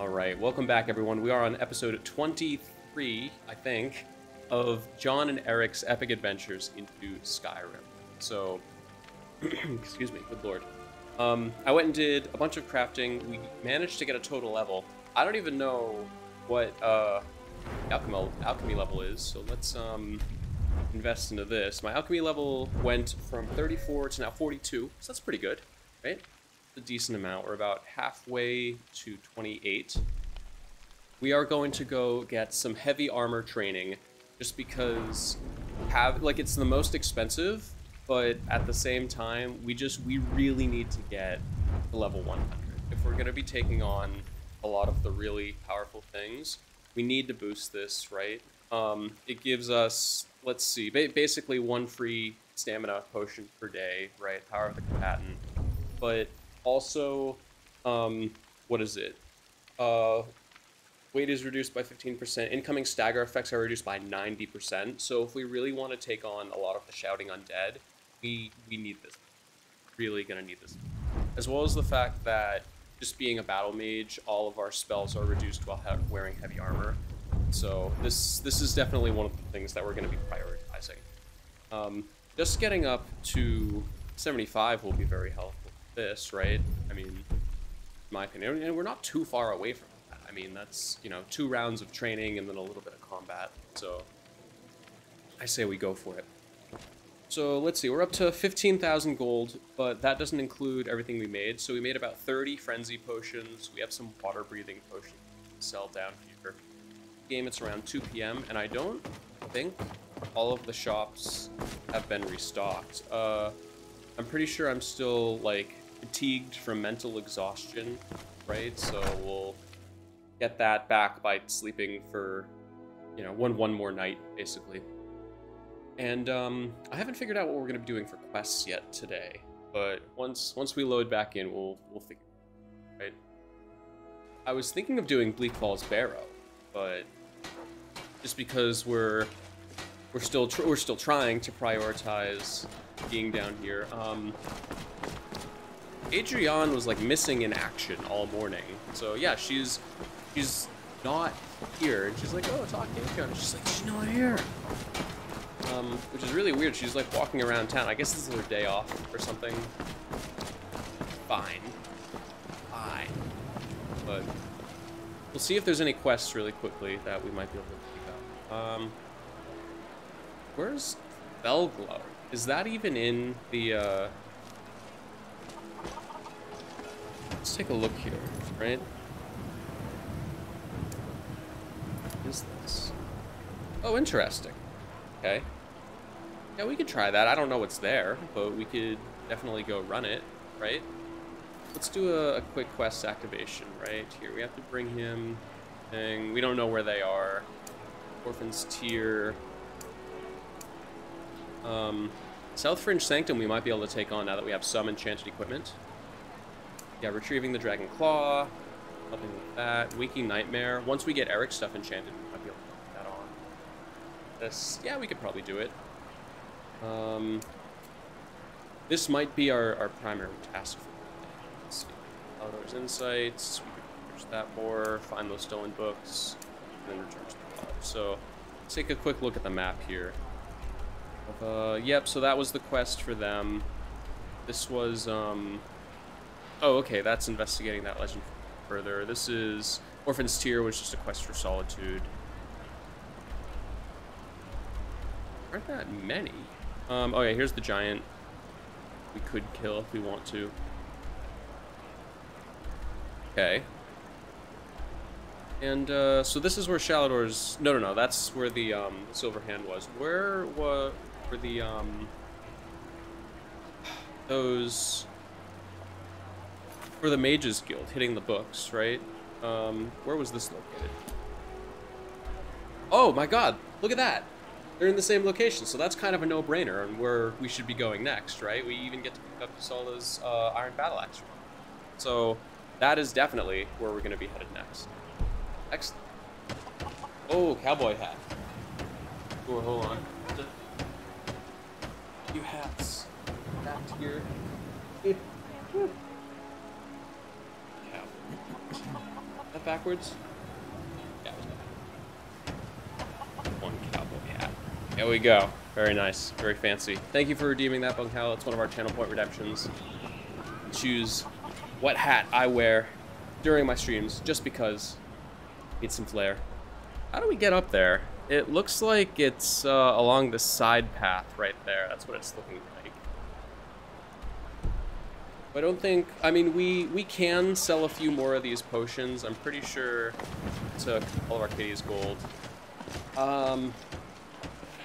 All right, welcome back, everyone. We are on episode 23, I think, of Jon and Erik's epic adventures into Skyrim. So, excuse me, good lord. Um, I went and did a bunch of crafting. We managed to get a total level. I don't even know what uh, alchemy alchemy level is. So let's um, invest into this. My alchemy level went from 34 to now 42, so that's pretty good, right? A decent amount. We're about halfway to 28. We are going to go get some heavy armor training just because have like it's the most expensive, but at the same time, we just we really need to get to level 100. If we're going to be taking on a lot of the really powerful things, we need to boost this, right? Um, it gives us, let's see, ba basically one free stamina potion per day, right? Power of the combatant. But also, um, what is it? Uh, weight is reduced by 15%. Incoming stagger effects are reduced by 90%. So if we really want to take on a lot of the shouting undead, we we need this. Really gonna need this. As well as the fact that just being a battle mage, all of our spells are reduced while wearing heavy armor. So this this is definitely one of the things that we're going to be prioritizing. Um, just getting up to 75 will be very helpful this, right? I mean, my opinion, and we're not too far away from that. I mean, that's, you know, two rounds of training and then a little bit of combat. So I say we go for it. So let's see, we're up to 15,000 gold, but that doesn't include everything we made. So we made about 30 frenzy potions. We have some water breathing potions to sell down here. Game, it's around 2 p.m. and I don't think all of the shops have been restocked. Uh, I'm pretty sure I'm still like fatigued from mental exhaustion, right? So we'll get that back by sleeping for, you know, one one more night, basically. And um, I haven't figured out what we're gonna be doing for quests yet today, but once once we load back in, we'll we'll figure. It out, right? I was thinking of doing Bleak Falls Barrow, but just because we're we're still we're still trying to prioritize being down here. Um, Adrianne was like missing in action all morning. So yeah, she's she's not here. And she's like, oh, talk to Adrianne. She's like, she's not here. Um, which is really weird. She's like walking around town. I guess this is her day off or something. Fine. Fine. But we'll see if there's any quests really quickly that we might be able to pick up. Um, where's Fellglow? Is that even in the, uh... Let's take a look here, right? What is this? Oh, interesting. Okay. Yeah, we could try that. I don't know what's there, but we could definitely go run it, right? Let's do a, a quick quest activation, right? Here, we have to bring him thing. We don't know where they are. Orphan's Tear. Um, South Fringe Sanctum we might be able to take on now that we have some enchanted equipment. Yeah, retrieving the Dragon Claw, helping with that. Waking Nightmare. Once we get Erik's stuff enchanted, we might be able to put that on. This, yeah, we could probably do it. Um, this might be our, our primary task for Let's see. Eleanor's Insights. We could search that more, find those stolen books, and then return to the lodge. So, let's take a quick look at the map here. Uh, yep, so that was the quest for them. This was, um... Oh, okay, that's investigating that legend further. This is Orphan's Tear, which is just a quest for Solitude. Aren't that many? Um, oh yeah, here's the giant. We could kill if we want to. Okay. And, uh, so this is where Shalidor's... No, no, no, that's where the, um, Silver Hand was. Where was for the, um, those, for the Mages Guild, hitting the books, right? Um, where was this located? Oh my god, look at that! They're in the same location, so that's kind of a no-brainer on where we should be going next, right? We even get to pick up Ysolda's uh, Iron Battle Axe. So that is definitely where we're going to be headed next. Excellent. Oh, cowboy hat. Oh, hold on few hats back here. That backwards? Yeah, One cowboy hat. There we go. Very nice. Very fancy. Thank you for redeeming that, Bunghal. It's one of our channel point redemptions. Choose what hat I wear during my streams, just because. Need some flair. How do we get up there? It looks like it's uh, along the side path right there. That's what it's looking like. I don't think... I mean, we, we can sell a few more of these potions. I'm pretty sure took all of Arcadia's gold. Um,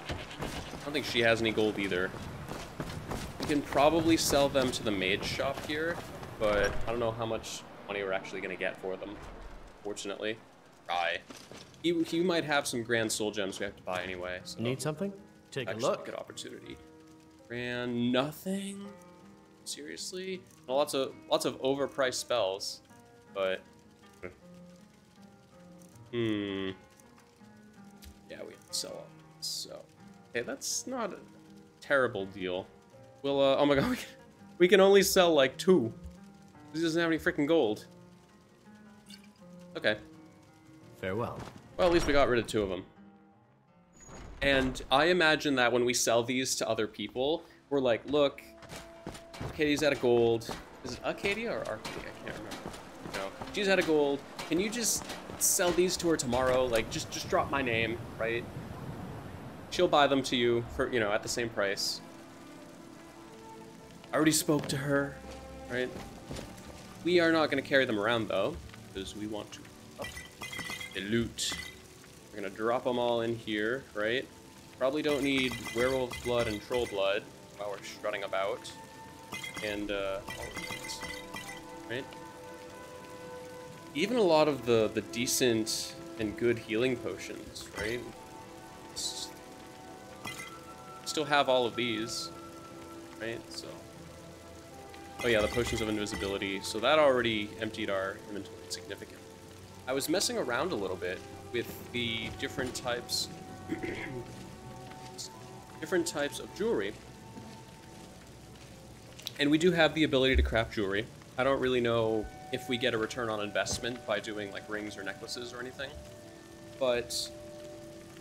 I don't think she has any gold either. We can probably sell them to the mage shop here, but I don't know how much money we're actually going to get for them, fortunately. Try. He, he might have some grand soul gems we have to buy anyway. So Need something? Take a look. good opportunity. Ran nothing. Seriously? lots of lots of overpriced spells, but hmm. Yeah, we have to sell all. So, okay, that's not a terrible deal. We'll. Uh, oh my god, we can, we can only sell like two. He doesn't have any freaking gold. Okay. Farewell. Well, at least we got rid of two of them. And I imagine that when we sell these to other people, we're like, look, Arcadia's out of gold. Is it Arcadia or Arcadia? I can't remember. No. She's out of gold. Can you just sell these to her tomorrow? Like, just just drop my name, right? She'll buy them to you for, you know, at the same price. I already spoke to her, right? We are not going to carry them around, though, because we want to up the loot. We're going to drop them all in here, right? Probably don't need werewolf blood and troll blood while we're strutting about. And, uh, right? Even a lot of the, the decent and good healing potions, right? Still have all of these, right? So, oh yeah, the potions of invisibility. So that already emptied our inventory significantly. I was messing around a little bit with the different types, different types of jewelry. And we do have the ability to craft jewelry. I don't really know if we get a return on investment by doing like rings or necklaces or anything. But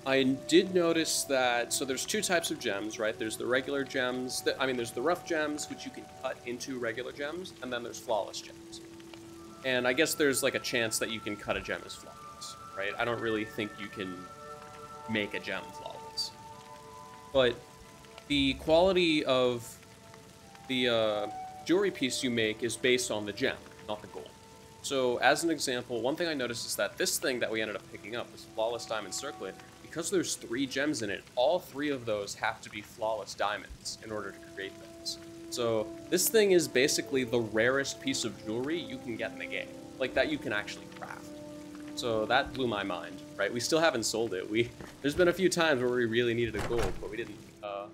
I did notice that, so there's two types of gems, right? There's the regular gems, that, I mean, there's the rough gems, which you can cut into regular gems, and then there's flawless gems. And I guess there's like a chance that you can cut a gem as flawless, right? I don't really think you can make a gem flawless. But the quality of the uh, jewelry piece you make is based on the gem, not the gold. So as an example, one thing I noticed is that this thing that we ended up picking up, this flawless diamond circlet, because there's three gems in it, all three of those have to be flawless diamonds in order to create those. So this thing is basically the rarest piece of jewelry you can get in the game, like that you can actually craft. So that blew my mind, right? We still haven't sold it. We there's been a few times where we really needed a gold, but we didn't uh,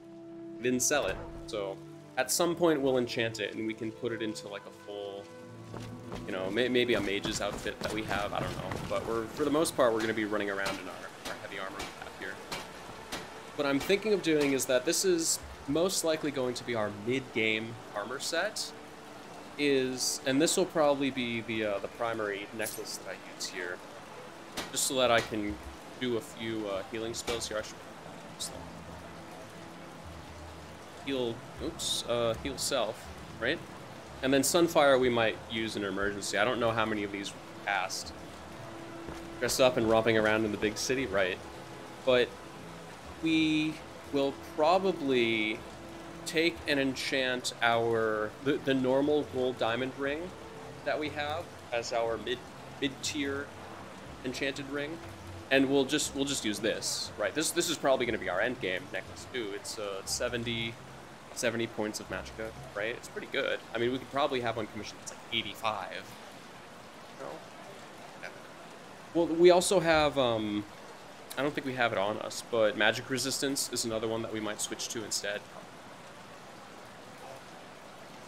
didn't sell it. So at some point we'll enchant it and we can put it into like a full, you know, may, maybe a mage's outfit that we have. I don't know, but we're for the most part we're going to be running around in our, our heavy armor we have here. What I'm thinking of doing is that this is most likely going to be our mid-game armor set. Is and this will probably be the uh, the primary necklace that I use here, just so that I can do a few uh, healing spells here. I should heal. Oops, uh, heal self, right? And then Sunfire we might use in an emergency. I don't know how many of these cast. Dress up and romping around in the big city, right? But we will probably take and enchant our the, the normal gold diamond ring that we have as our mid mid tier enchanted ring, and we'll just we'll just use this, right? This this is probably going to be our end game necklace too. It's uh, 70, 70 points of magicka, right? It's pretty good. I mean, we could probably have one commission that's like 85. No. Well, we also have um, I don't think we have it on us, but magic resistance is another one that we might switch to instead.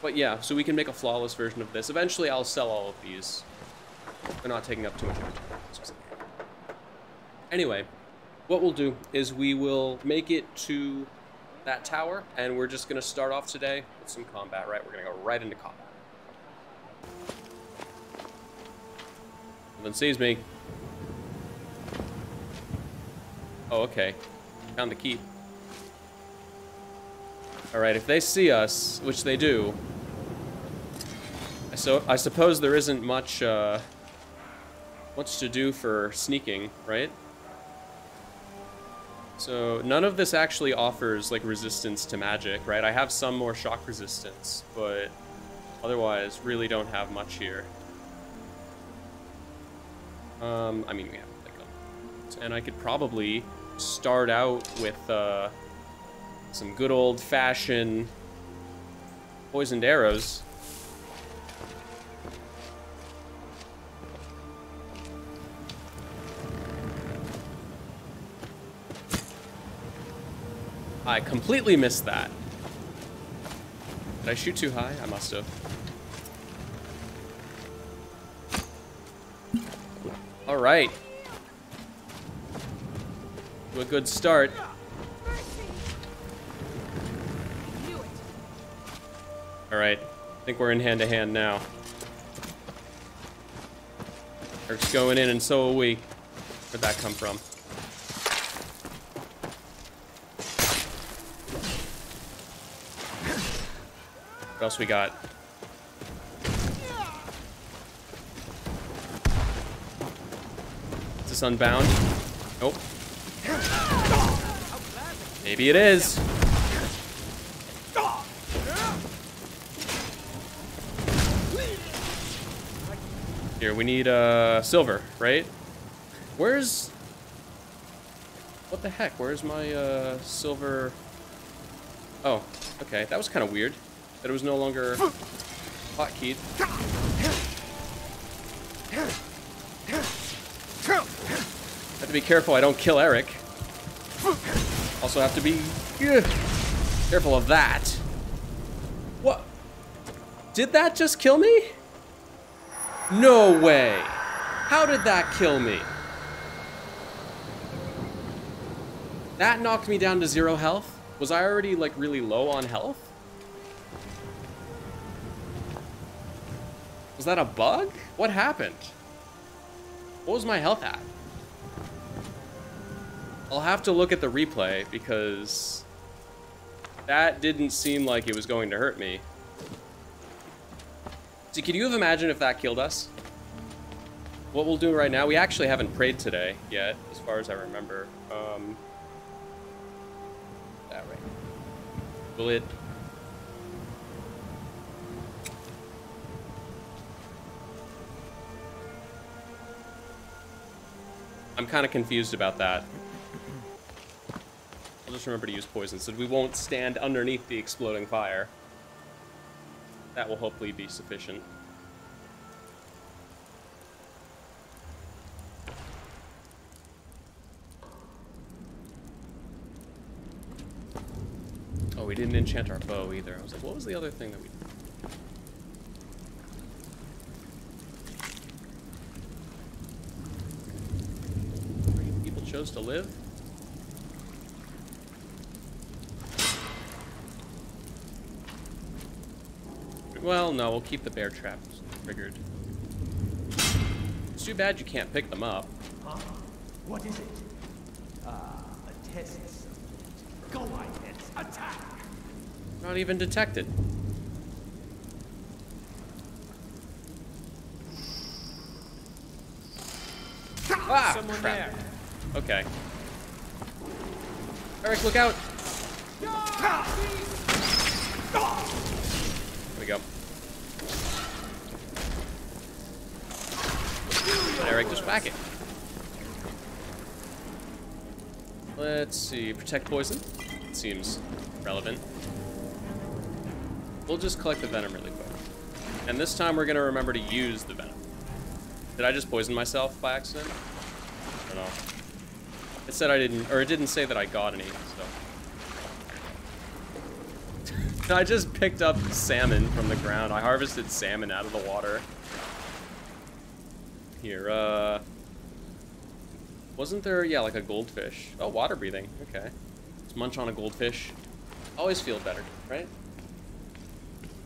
But yeah, so we can make a flawless version of this. Eventually, I'll sell all of these. They're not taking up too much inventory. Anyway, what we'll do is we will make it to that tower, and we're just going to start off today with some combat, right? We're going to go right into combat. Someone sees me. Oh, okay. Found the key. Alright, if they see us, which they do, I, so, I suppose there isn't much, uh, much to do for sneaking, right? So none of this actually offers like resistance to magic, right? I have some more shock resistance, but otherwise really don't have much here. Um, I mean, we have like a, and I could probably start out with uh, some good old-fashioned poisoned arrows. I completely missed that. Did I shoot too high? I must have. All right. To a good start. All right. I think we're in hand to hand now. Erik's going in, and so are we. Where'd that come from? What else we got? Is this unbound? Nope. Maybe it is. Here, we need uh, silver, right? Where's... What the heck? Where's my uh, silver... Oh, okay. That was kind of weird. That it was no longer hotkeyed. Have to be careful I don't kill Erik. Also have to be careful of that. What? Did that just kill me? No way. How did that kill me? That knocked me down to zero health? Was I already like really low on health? Was that a bug? What happened? What was my health at? I'll have to look at the replay because that didn't seem like it was going to hurt me. See, can you have imagined if that killed us? What we'll do right now, we actually haven't prayed today yet, as far as I remember. Um, that right. Will it... I'm kind of confused about that. I'll just remember to use poison so we won't stand underneath the exploding fire. That will hopefully be sufficient. Oh, we didn't enchant our bow either. I was like, what was the other thing that we did? People chose to live? Well, no, we'll keep the bear traps triggered. It's too bad you can't pick them up. Huh? What is it? Ah, a test subject. Go ahead, attack! Not even detected. Ah, Someone crap. there. Okay. Erik, look out! There we go. Erik, just whack it. Let's see. Protect poison. Seems relevant. We'll just collect the venom really quick. And this time we're gonna remember to use the venom. Did I just poison myself by accident? I don't know. It said I didn't, or it didn't say that I got any, so. I just picked up salmon from the ground. I harvested salmon out of the water. Here, uh... Wasn't there, yeah, like a goldfish? Oh, water breathing, okay. Let's munch on a goldfish. Always feel better, right?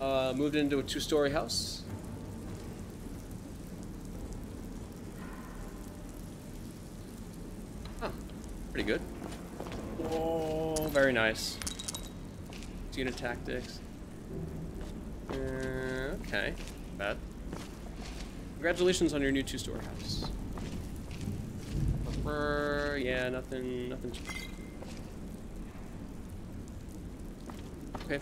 Uh, moved into a two-story house. Pretty good. Oh, very nice. Unit tactics. Uh, okay, bad. Congratulations on your new two storehouse. Uh, yeah, nothing, nothing. Okay.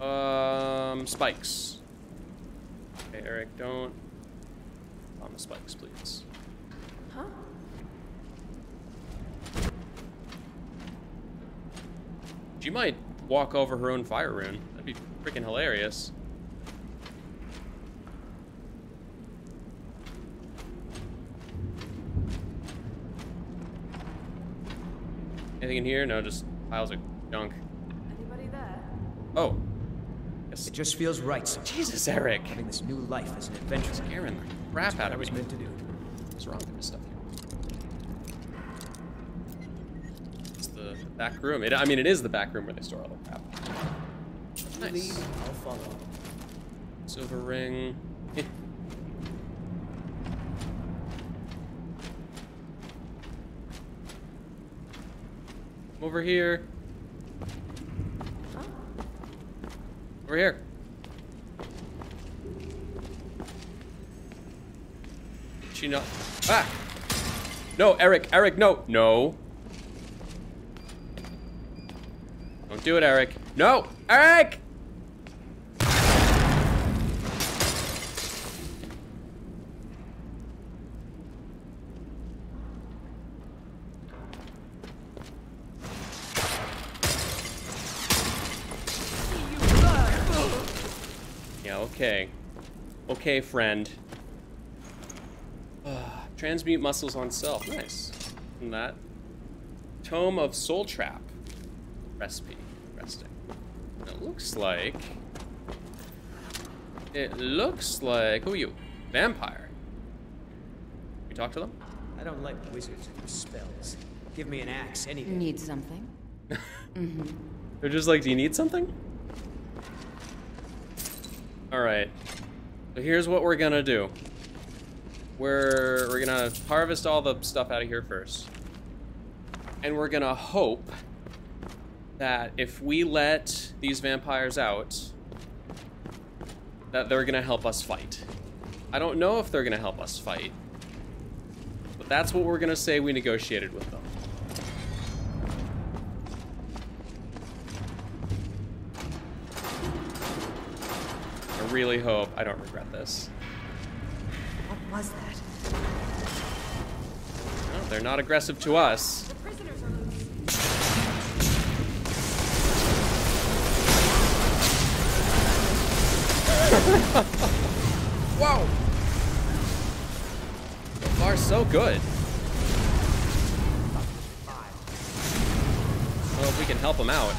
Um, spikes. Okay, Erik, don't. On the spikes, please. She might walk over her own fire rune. That'd be freaking hilarious. Anything in here? No, just piles of junk. Anybody there? Oh. Yes. It just feels right sometimes. Jesus, Erik. Having this new life as an adventurer. Scaring the crap out I of was me. meant to do. What's wrong with this stuff here? It's the back room. It, I mean, it is the back room where they store all the crap. Nice. I'll follow. Silver ring. Eh. Over here. Over here. She not. Ah! No, Erik, Erik, no, no. Don't do it, Erik. No, Erik! Yeah, okay. Okay, friend. Ah, transmute muscles on self. Nice. And that. Tome of Soul Trap. Recipe. Resting. It looks like. It looks like. Who are you? Vampire. You talk to them? I don't like wizards and spells. Give me an axe any day. Need something? Mm-hmm. They're just like, do you need something? Alright. So here's what we're gonna do. We're we're gonna harvest all the stuff out of here first. And we're gonna hope that if we let these vampires out, that they're gonna help us fight. I don't know if they're gonna help us fight. But that's what we're gonna say we negotiated with them. I really hope I don't regret this. What was that? No, they're not aggressive to us. Whoa! So far, so good. Well, if we can help them out.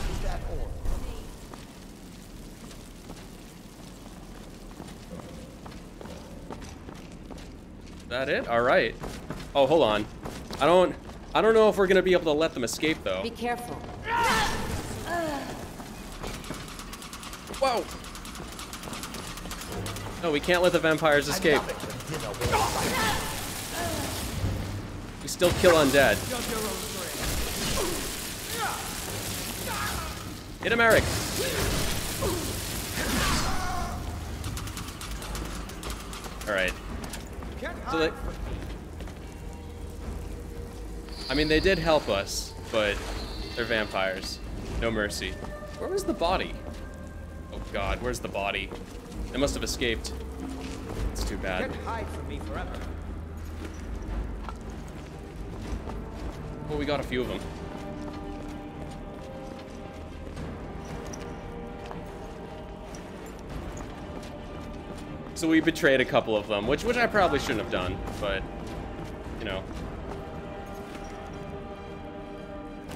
Is that it? All right. Oh, hold on. I don't. I don't know if we're gonna be able to let them escape though. Be careful. Whoa! No, we can't let the vampires escape. We still kill undead. Hit him, Erik. All right. So they, I mean, they did help us, but they're vampires. No mercy. Where was the body? Oh God, where's the body? They must have escaped. It's too bad. Can't hide from me forever. Well, we got a few of them. So we betrayed a couple of them, which which I probably shouldn't have done, but you know.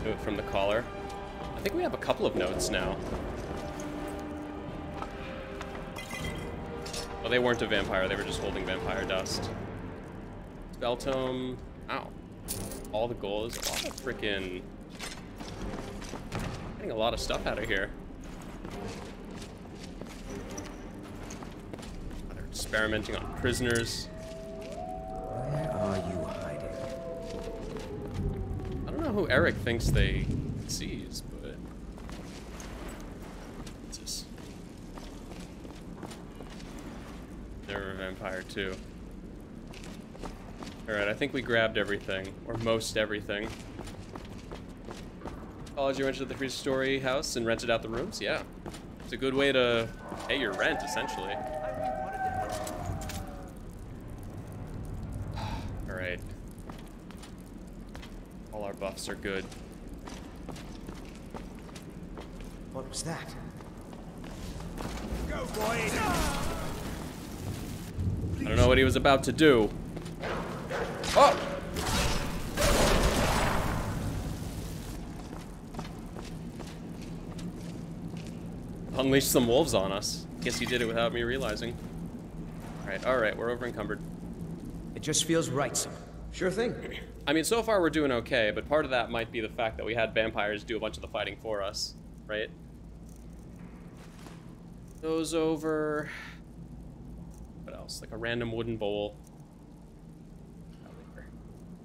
Note from the caller. I think we have a couple of notes now. Well, they weren't a vampire, they were just holding vampire dust. Spell tome. Ow. All the goals. A lot of freaking. Getting a lot of stuff out of here. They're experimenting on prisoners. Where are you hiding? I don't know who Erik thinks they sees, but what's this? They're a vampire too. Alright, I think we grabbed everything, or most everything. College, you went to the three story house and rented out the rooms? Yeah. It's a good way to pay your rent, essentially. Alright. All our buffs are good. What was that? Go, boy! I don't know what he was about to do. Oh! Unleash some wolves on us. Guess he did it without me realizing. Alright, alright, we're over encumbered. It just feels right, son. Sure thing. I mean, so far we're doing okay, but part of that might be the fact that we had vampires do a bunch of the fighting for us, right? Those over. Else? Like a random wooden bowl.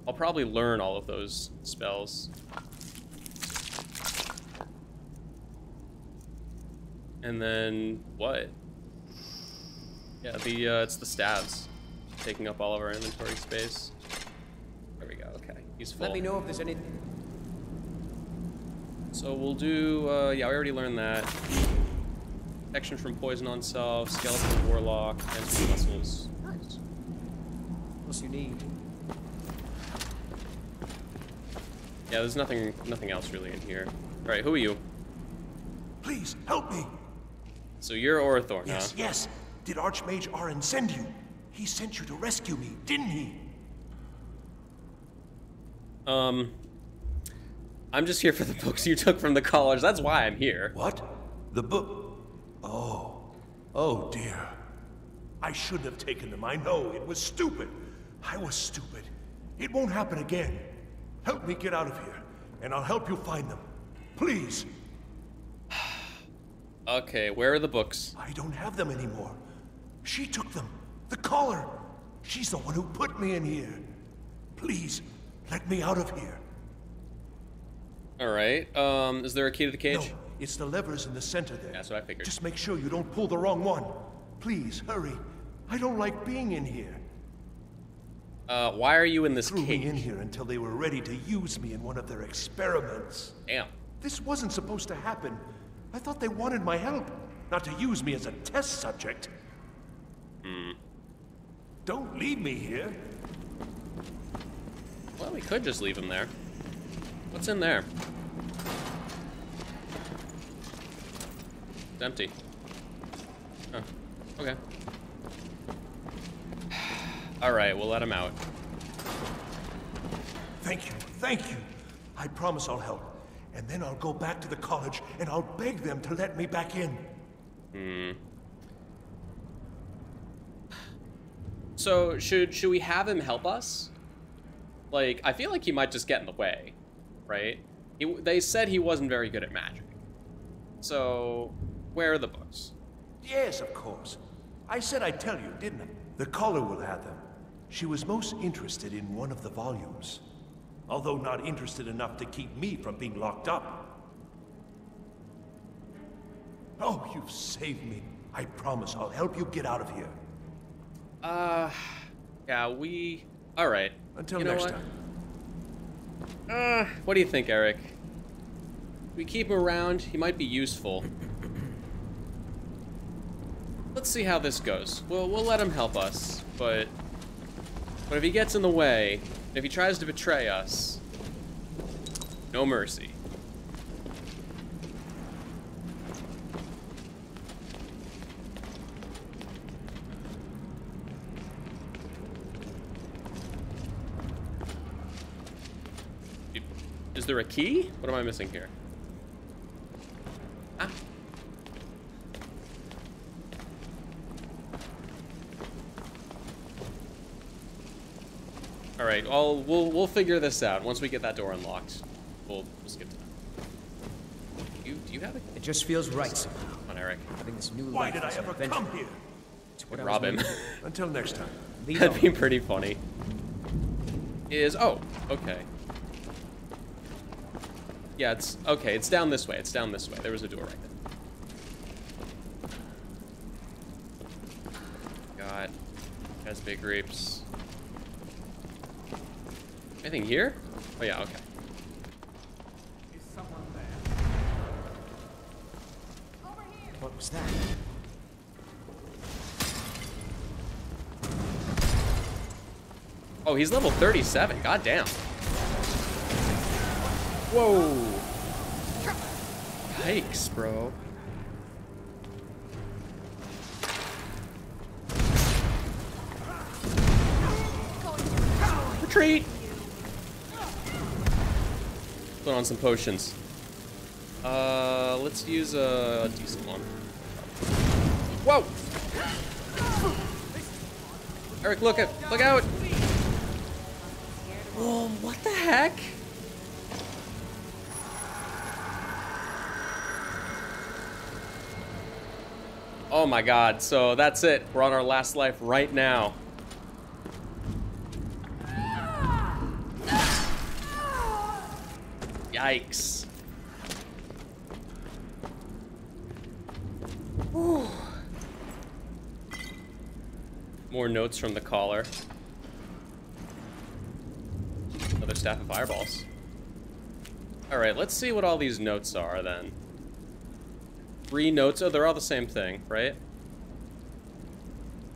I'll probably learn all of those spells. And then what? Yeah, the uh, it's the staves taking up all of our inventory space. There we go. Okay, full. Let me know if there's any. So we'll do. Uh, yeah, we already learned that. Protection from poison on self, skeleton warlock, and muscles. Nice. What else you need? Yeah, there's nothing, nothing else really in here. All right, who are you? Please, help me! So you're Orthorn, Yes, huh? yes! Did Archmage Aren send you? He sent you to rescue me, didn't he? Um, I'm just here for the books you took from the college. That's why I'm here. What? The book? Oh. Oh, dear. I shouldn't have taken them. I know. It was stupid. I was stupid. It won't happen again. Help me get out of here, and I'll help you find them. Please. Okay, where are the books? I don't have them anymore. She took them. The caller. She's the one who put me in here. Please, let me out of here. All right. Um, is there a key to the cage? No, it's the levers in the center there. That's what I figured. Just make sure you don't pull the wrong one. Please, hurry. I don't like being in here. Uh, why are you in this Threw cage? me in here until they were ready to use me in one of their experiments. Damn. This wasn't supposed to happen. I thought they wanted my help, not to use me as a test subject. Hmm. Don't leave me here. Well, we could just leave him there. What's in there? It's empty. Oh, okay. All right, we'll let him out. Thank you, thank you. I promise I'll help. And then I'll go back to the college and I'll beg them to let me back in. Hmm. So should should we have him help us? Like, I feel like he might just get in the way, right? He, they said he wasn't very good at magic. So, where are the books? Yes, of course. I said I'd tell you, didn't I? The caller will have them. She was most interested in one of the volumes. Although not interested enough to keep me from being locked up. Oh, you've saved me. I promise I'll help you get out of here. Uh, yeah, we. All right. Until You know next what? time. Uh, what do you think, Erik? We keep him around. He might be useful. Let's see how this goes. We'll we'll let him help us, but but if he gets in the way, if he tries to betray us, no mercy. Is there a key? What am I missing here? Ah. All right, I'll, we'll we'll figure this out once we get that door unlocked. We'll, we'll skip to that. You do you have it? It just feels right somehow. Come on, Erik. Having this new Why life did I ever adventure. come here? It's what I was Rob him. Until next time. That'd be pretty funny. Is oh okay. Yeah, it's okay. It's down this way. It's down this way. There was a door right there. God, has big grapes. Anything here? Oh yeah, okay. Is someone there? Over here! What was that? Oh, he's level 37. God damn. Whoa. Yikes, bro. On some potions. Uh, let's use a decent one. Whoa! Erik, look at, look out! Whoa, what the heck? Oh my god, so that's it. We're on our last life right now. Yikes. Whew. More notes from the caller. Another staff of fireballs. Alright, let's see what all these notes are then. Three notes. Oh, they're all the same thing, right?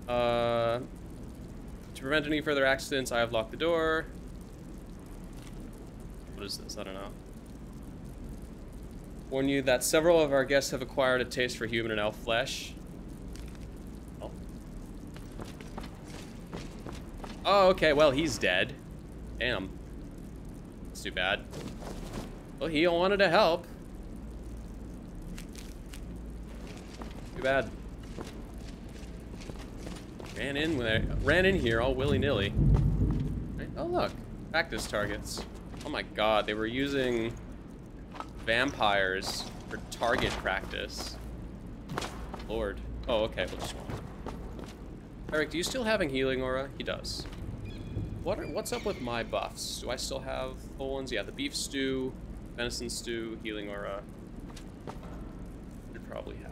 Uh, to prevent any further accidents, I have locked the door. What is this? I don't know. Warn you that several of our guests have acquired a taste for human and elf flesh. Oh. Oh, okay. Well, he's dead. Damn. That's too bad. Well, he wanted to help. Too bad. Ran in with ran in here all willy nilly. Right? Oh look, practice targets. Oh my god, they were using vampires for target practice. Lord. Oh, okay, we'll just. Erik, do you still have healing aura? He does. What are, what's up with my buffs? Do I still have full ones? Yeah, the beef stew, venison stew, healing aura. Should probably have.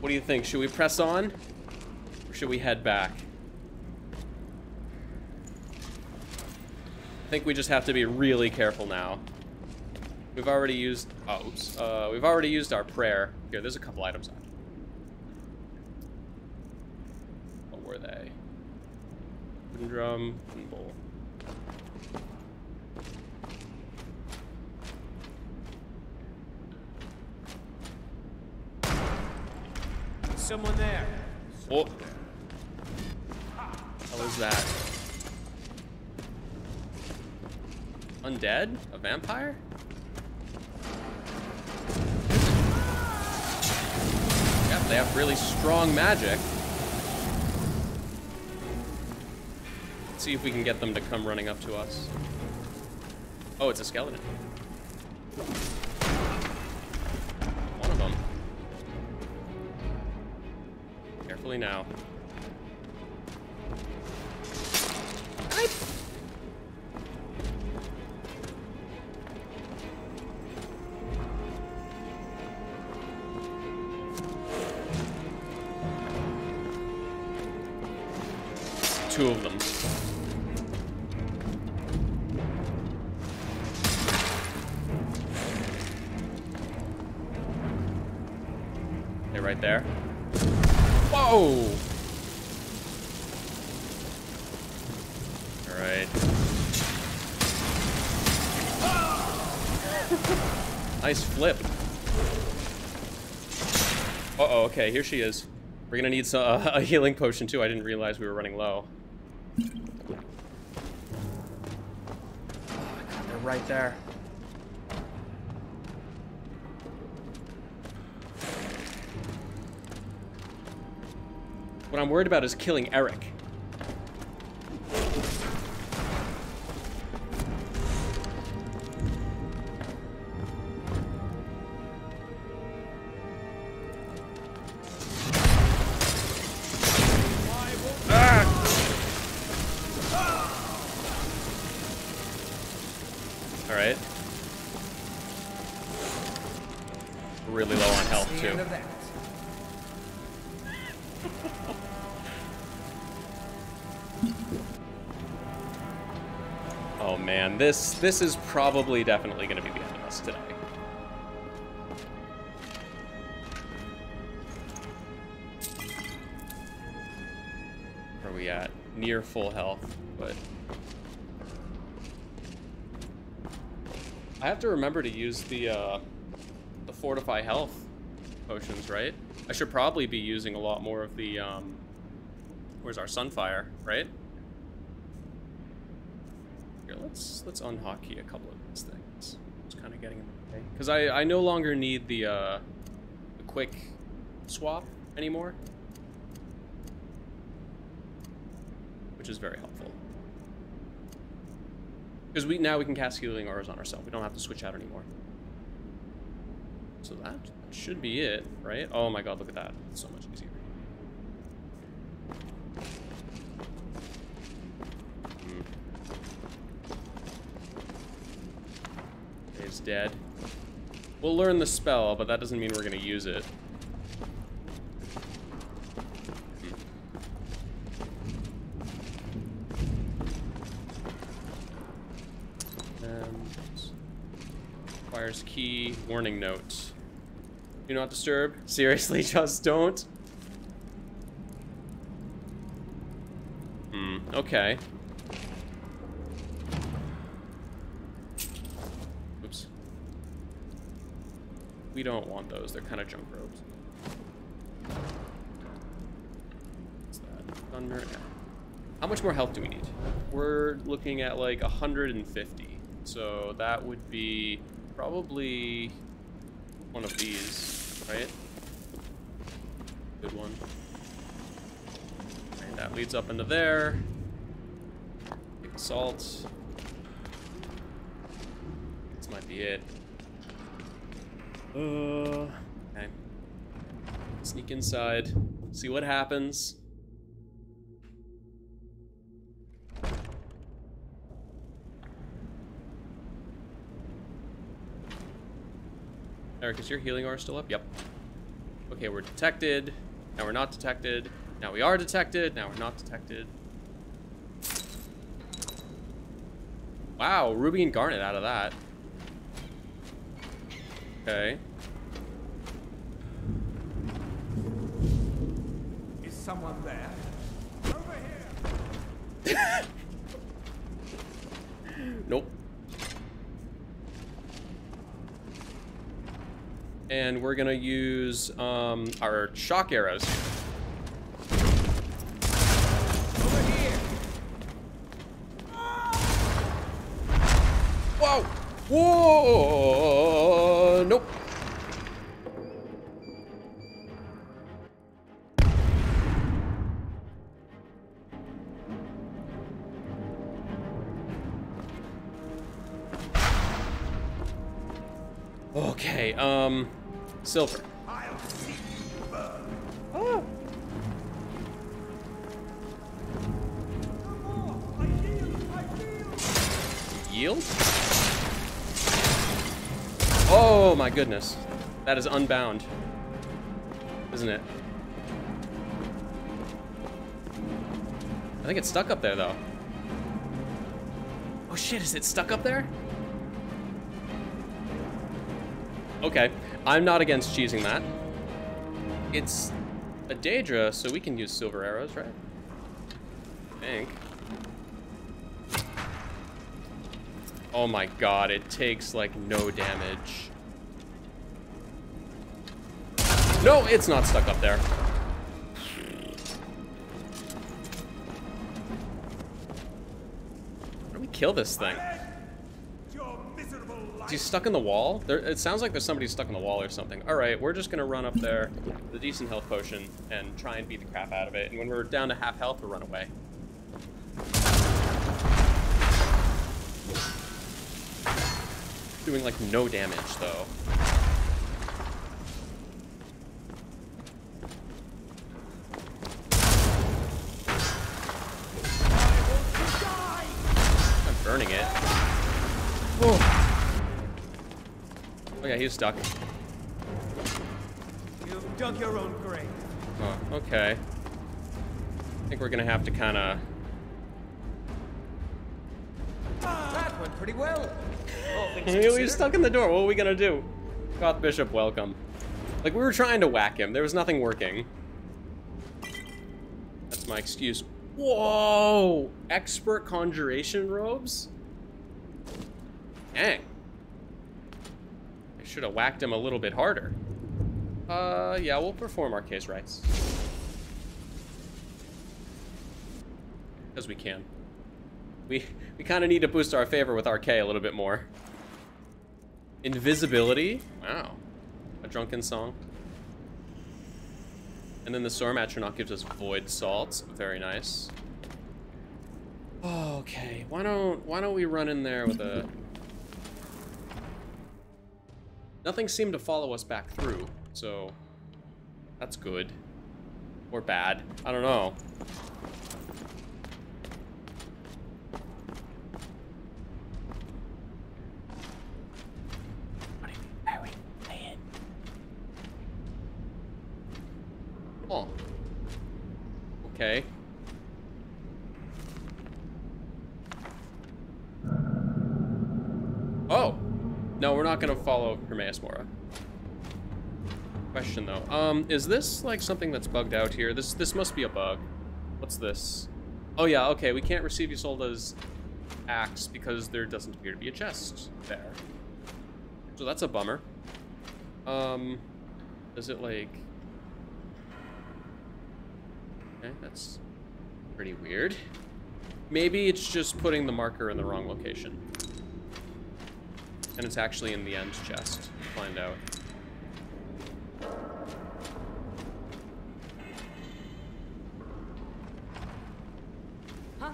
What do you think? Should we press on? Or should we head back? I think we just have to be really careful now. We've already used... Oh, oops. Uh, we've already used our prayer. Here, there's a couple items on. What were they? Wooden drum, wooden bowl. Someone there. Oh. What was that? Undead? A vampire? Yep, they have really strong magic. Let's see if we can get them to come running up to us. Oh, it's a skeleton. One of them. Carefully now. Okay, here she is. We're gonna need some, uh, a healing potion too. I didn't realize we were running low. Oh my god, they're right there. What I'm worried about is killing Erik. Really low on health too. end of that. Oh man, this this is probably definitely going to be the end of us today. Where are we at? Near full health, but I have to remember to use the uh, the fortify health potions, right? I should probably be using a lot more of the um, where's our sunfire, right? Here, let's let's unhotkey a couple of these things. It's kind of getting in the way because I I no longer need the uh, the quick swap anymore, which is very helpful. Because we now we can cast healing auras on ourselves. We don't have to switch out anymore. So that, should be it, right? Oh my god, look at that. It's so much easier. Hmm. Is dead. We'll learn the spell, but that doesn't mean we're gonna use it. Hmm. Um, requires key warning note. Do not disturb. Seriously, just don't. Hmm, okay. Oops. We don't want those. They're kind of junk robes. What's that? Thunder. How much more health do we need? We're looking at like 150. So that would be probably one of these, right? Good one. And that leads up into there. Big salt. This might be it. Uh, okay. Sneak inside. See what happens. Erik, is your healing aura still up? Yep. Okay, we're detected. Now we're not detected. Now we are detected. Now we're not detected. Wow, Ruby and Garnet out of that. Okay. Is someone there? Nope. And we're gonna use um, our shock arrows. Over here. Whoa! Whoa! Silver. Oh. Yield? Oh my goodness. That is unbound. Isn't it? I think it's stuck up there though. Oh shit, is it stuck up there? Okay, I'm not against cheesing that. It's a Daedra, so we can use silver arrows, right? I think. Oh my god, it takes like no damage. No, it's not stuck up there. How do we kill this thing? Your miserable Is he stuck in the wall? There, it sounds like there's somebody stuck in the wall or something. All right, we're just gonna run up there with a decent health potion and try and beat the crap out of it. And when we're down to half health, we'll run away. Doing like no damage though. I'm burning it. Oh. Yeah, he's stuck. You dug your own grave. Oh, okay. I think we're gonna have to kind of. That went pretty well. He was stuck in the door. What are we gonna do? Goth Bishop, welcome. Like we were trying to whack him. There was nothing working. That's my excuse. Whoa! Expert conjuration robes? Dang. Should have whacked him a little bit harder. Uh, yeah, we'll perform our case rights. Because we can. We, we kind of need to boost our favor with Arkay a little bit more. Invisibility? Wow. A drunken song. And then the Storm Atronach gives us Void Salt. Very nice. Okay, why don't why don't we run in there with a Nothing seemed to follow us back through, so that's good. Or bad. I don't know. Oh. Okay. Oh! Not gonna follow Hermaeus Mora. Question though. Um, is this like something that's bugged out here? This this must be a bug. What's this? Oh yeah, okay, we can't receive Isolda's axe because there doesn't appear to be a chest there. So that's a bummer. Um, does it like... Okay, that's pretty weird. Maybe it's just putting the marker in the wrong location. And it's actually in the end chest. Find out. Huh?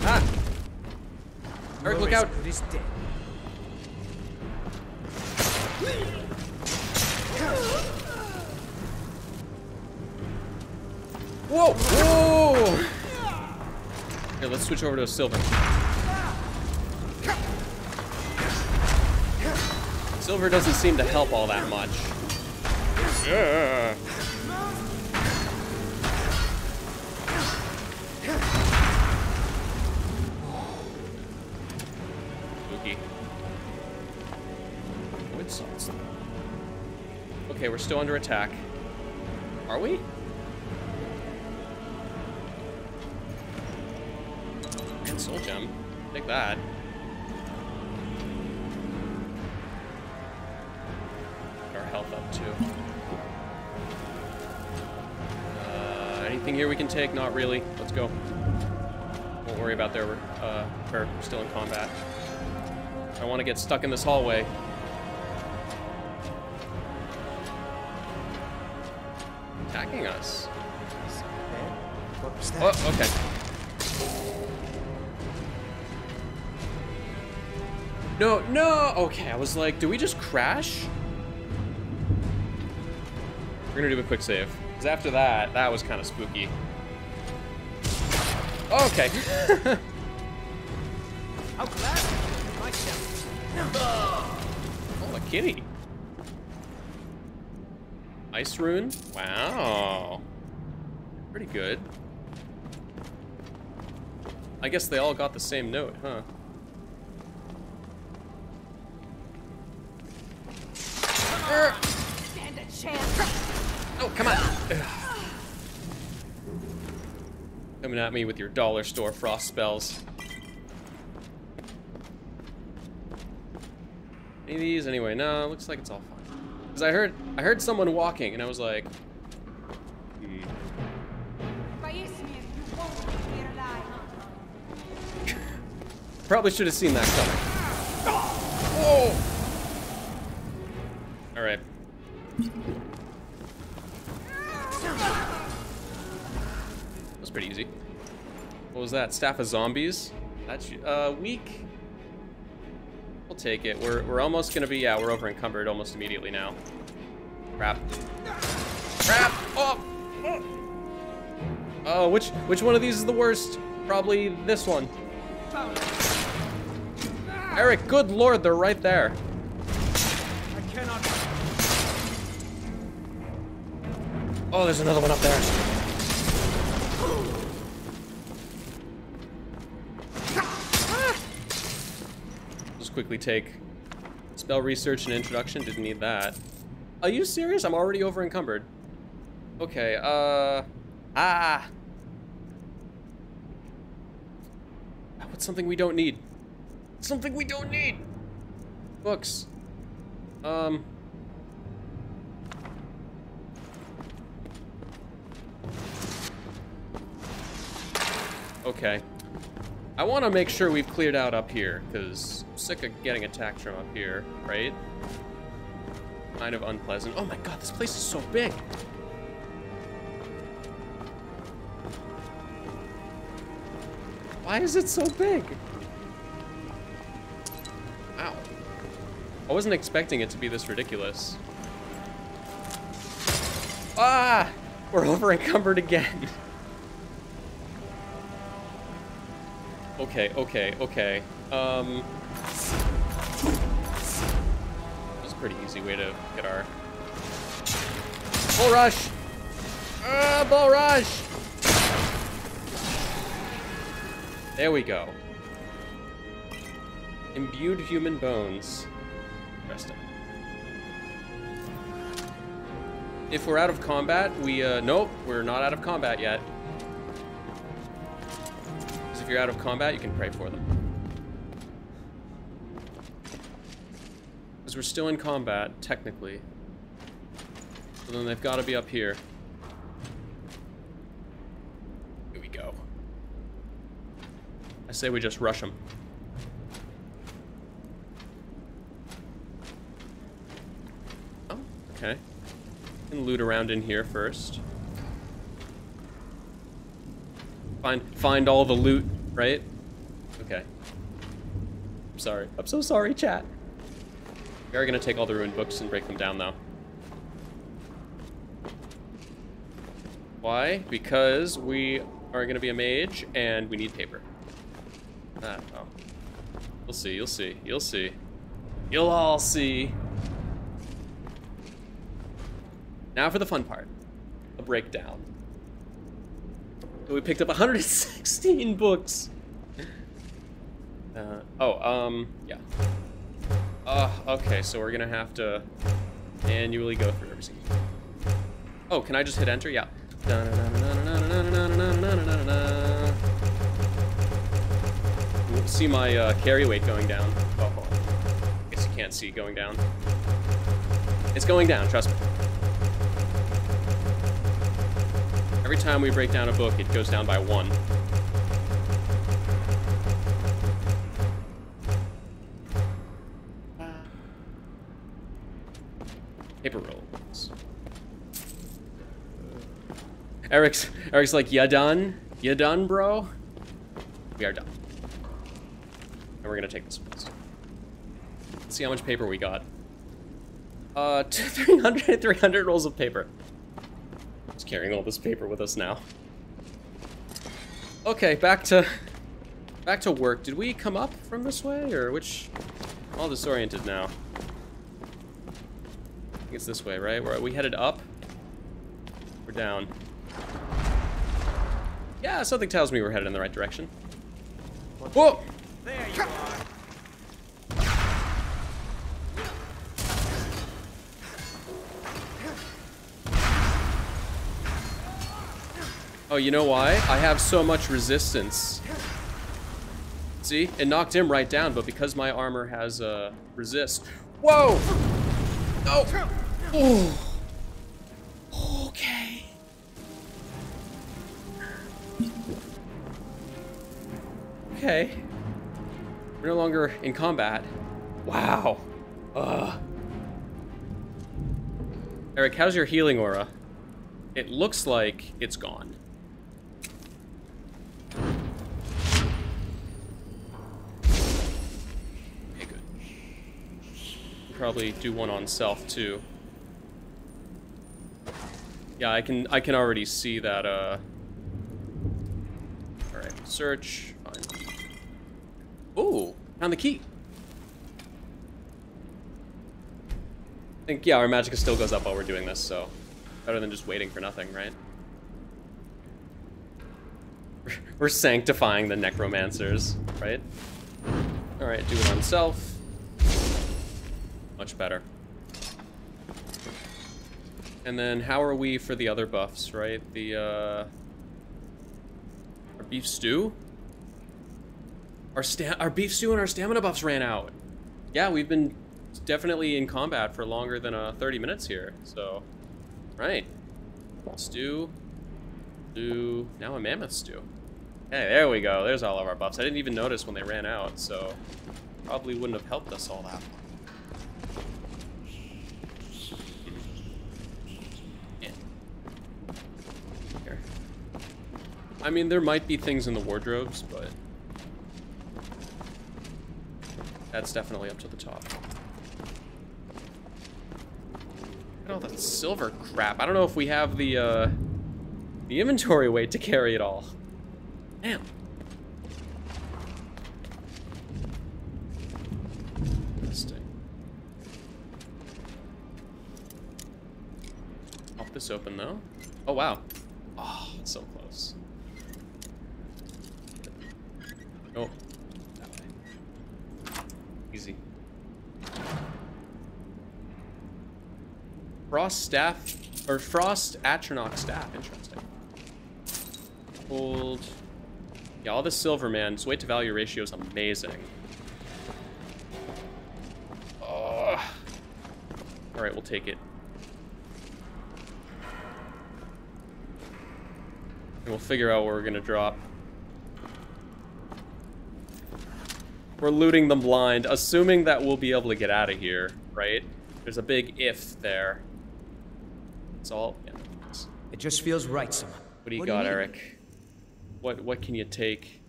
Ah! Erik, look out! Is dead. Whoa! Whoa! Here, let's switch over to a silver. Silver doesn't seem to help all that much. Yeah. Spooky. Wood salts. Okay, we're still under attack. Are we? Here we can take? Not really. Let's go. Won't worry about their. Uh, we're still in combat. I want to get stuck in this hallway. Attacking us. What was that? Oh, okay. No, no. Okay, I was like, do we just crash? We're gonna do a quick save. Because after that, that was kind of spooky. Okay. How glad oh, a kitty. Ice rune? Wow. Pretty good. I guess they all got the same note, huh? At me with your dollar store frost spells. Any of these anyway? No, looks like it's all fine. Cause I heard I heard someone walking and I was like, hmm. Face me if you won't be here alive. Probably should have seen that coming. Was that? Staff of zombies? That's uh weak. We'll take it. We're we're almost gonna be yeah we're over encumbered almost immediately now. Crap. Crap! Oh! Oh! Oh, which which one of these is the worst? Probably this one. Erik, good lord, they're right there. I cannot. Oh, there's another one up there. Quickly take spell research and introduction. Didn't need that. Are you serious? I'm already over encumbered. Okay, uh... Ah! What's something we don't need? Something we don't need! Books. Um... Okay. I want to make sure we've cleared out up here, because I'm sick of getting attacked from up here, right? Kind of unpleasant. Oh my god, this place is so big! Why is it so big? Ow. I wasn't expecting it to be this ridiculous. Ah! We're over encumbered again. Okay, okay, okay. Um... Is a pretty easy way to get our... Bull rush! Ah, bull rush! There we go. Imbued human bones. Interesting. If we're out of combat, we, uh, nope, we're not out of combat yet. You're out of combat, you can pray for them. Because we're still in combat, technically. So then they've got to be up here. Here we go. I say we just rush them. Oh, okay. And loot around in here first. Find find all the loot, right? Okay. I'm sorry. I'm so sorry, chat. We are gonna take all the ruined books and break them down though. Why? Because we are gonna be a mage and we need paper. Ah, oh. You'll see, you'll see, you'll see. You'll all see. Now for the fun part. A breakdown. We picked up 116 books. Uh, oh, um, yeah. Uh, okay, so we're gonna have to manually go through every single Oh, can I just hit enter? Yeah. See my uh, carry weight going down. Oh. I guess you can't see going down. It's going down, trust me. Every time we break down a book, it goes down by one. Paper rolls. Erik's Erik's like, ya done? Ya done, bro? We are done. And we're gonna take this first. Let's see how much paper we got. Uh, 300, 300 rolls of paper. Just carrying all this paper with us now. Okay, back to back to work. Did we come up from this way, or which? All disoriented now. I think it's this way, right? Where we headed up? We're down. Yeah, something tells me we're headed in the right direction. Whoa! There you are. Oh, you know why? I have so much resistance. See? It knocked him right down, but because my armor has, uh, resist. Whoa! No! Oh. Okay. Okay. We're no longer in combat. Wow. Ugh. Erik, how's your healing aura? It looks like it's gone. Okay, good. Probably do one on self too. Yeah, I can I can already see that uh Alright, search. Fine. Ooh, found the key. I think yeah, our magic still goes up while we're doing this, so Better than just waiting for nothing, right? We're sanctifying the necromancers, right? Alright, do it on self. Much better. And then how are we for the other buffs, right? The, uh... Our beef stew? Our, sta our beef stew and our stamina buffs ran out. Yeah, we've been definitely in combat for longer than uh, 30 minutes here, so... Right. Stew. Stew. Now a mammoth stew. Hey, there we go. There's all of our buffs. I didn't even notice when they ran out, so... Probably wouldn't have helped us all that much. Yeah. Here. I mean, there might be things in the wardrobes, but... That's definitely up to the top. Look at all that silver crap. I don't know if we have the, uh, the inventory weight to carry it all. Damn. Open, though. Oh, wow. Oh, so close. Oh. That way. Easy. Frost staff, or Frost Atronach staff, interesting. Hold. Yeah, all the silver, man. Its weight to value ratio is amazing. Oh. Alright, we'll take it. And we'll figure out where we're gonna drop. We're looting them blind, assuming that we'll be able to get out of here, right? There's a big if there. It's all. Yeah. It just feels right, son. What do you What got, do you? Erik? What what can you take?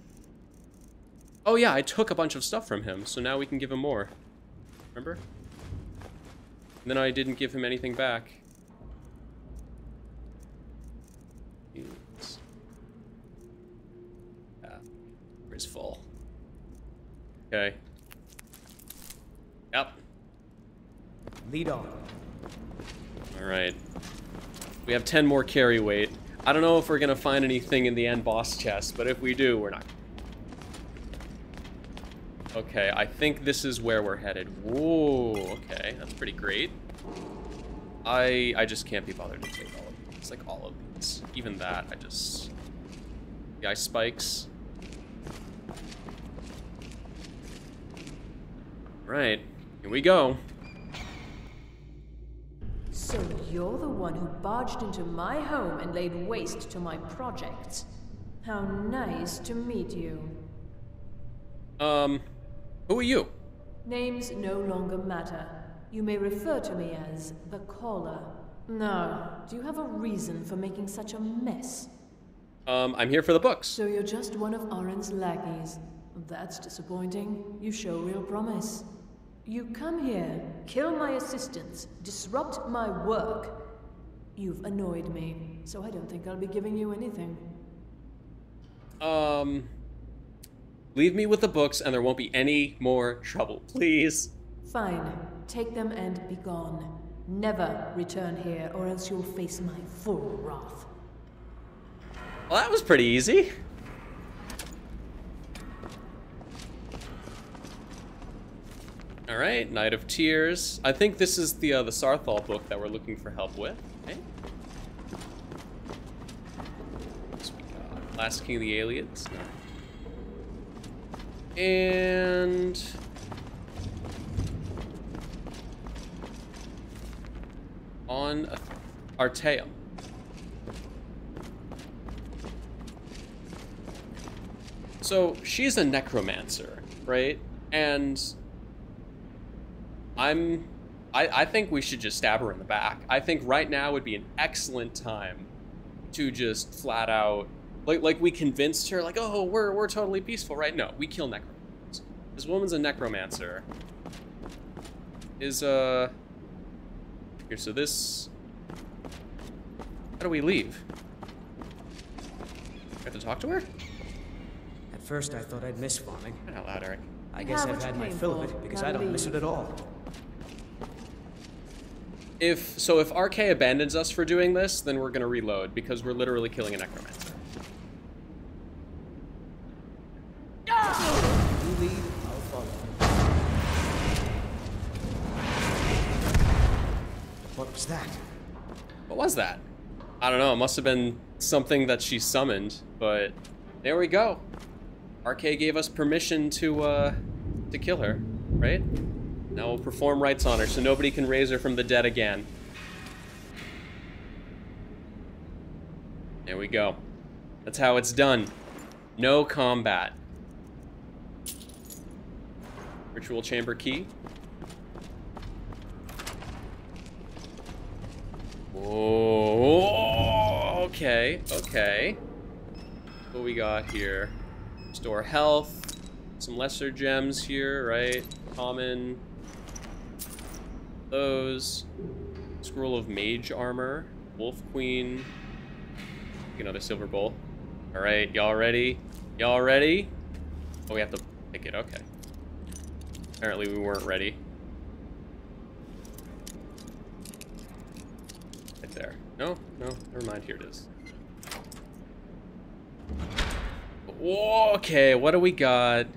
Oh yeah, I took a bunch of stuff from him, so now we can give him more. Remember? And then I didn't give him anything back. Yes. Ah, where's full? Okay. Yep. Lead on. All right. We have 10 more carry weight. I don't know if we're gonna find anything in the end boss chest, but if we do, we're not. Okay, I think this is where we're headed. Whoa, okay, that's pretty great. I I just can't be bothered to take all of these, It's like all of these. Even that, I just... The ice spikes. Right, here we go. So you're the one who barged into my home and laid waste to my projects. How nice to meet you. Um, who are you? Names no longer matter. You may refer to me as the Caller. Now, do you have a reason for making such a mess? Um, I'm here for the books. So you're just one of Aren's lackeys. That's disappointing. You show real promise. You come here, kill my assistants, disrupt my work. You've annoyed me, so I don't think I'll be giving you anything. Um, leave me with the books and there won't be any more trouble, please. Fine. Take them and be gone. Never return here, or else you'll face my full wrath. Well, that was pretty easy. All right, Night of Tears. I think this is the uh, the Saarthal book that we're looking for help with. Okay. Last King of the Ayleids. And on Artaeum. So she's a necromancer, right? And I'm I, I think we should just stab her in the back. I think right now would be an excellent time to just flat out like like we convinced her like oh we're we're totally peaceful right? No we kill necromancers. This woman's a necromancer. Is uh here so this how do we leave? I have to talk to her? At first, I thought I'd miss farming. Get out loud Erik. I guess I've had my fill of it because I don't miss it at all. If so, if Arkay abandons us for doing this, then we're gonna reload because we're literally killing a necromancer. You lead, I'll follow. What was that? What was that? I don't know. It must have been something that she summoned, but there we go. Arkay gave us permission to uh to kill her, right? Now we'll perform rites on her so nobody can raise her from the dead again. There we go. That's how it's done. No combat. Ritual chamber key. Whoa, okay, okay. What we got here? Store health, some lesser gems here, right? Common. Those. Scroll of mage armor. Wolf queen. Another silver bowl. All right, y'all ready? Y'all ready? Oh, we have to pick it. Okay. Apparently we weren't ready. Right there. No, no, never mind. Here it is. Okay, what do we got?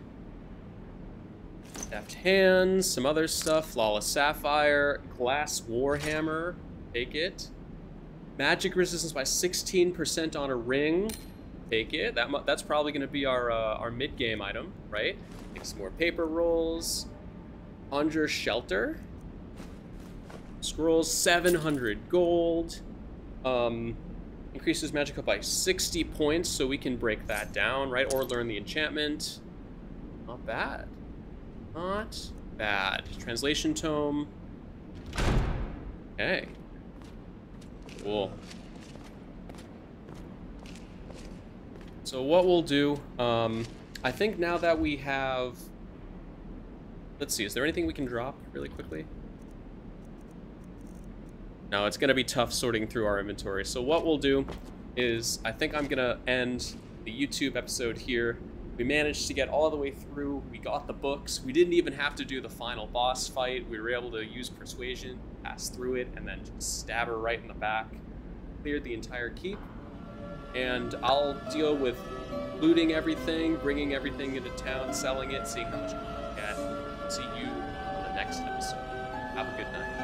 Deft hands, some other stuff. Flawless sapphire, glass warhammer. Take it. Magic resistance by 16% on a ring. Take it. That that's probably going to be our uh, our mid game item, right? Take some more paper rolls. Conjure shelter. Scrolls 700 gold. Um, increases magic up by 60 points, so we can break that down, right? Or learn the enchantment. Not bad. Not bad. Translation tome. Okay. Cool. So what we'll do, um, I think now that we have, let's see, is there anything we can drop really quickly? No, it's gonna be tough sorting through our inventory. So what we'll do is, I think I'm gonna end the YouTube episode here. We managed to get all the way through. We got the books. We didn't even have to do the final boss fight. We were able to use persuasion, pass through it, and then just stab her right in the back. Cleared the entire keep. And I'll deal with looting everything, bringing everything into town, selling it, seeing how much we can get. See you in the next episode. Have a good night.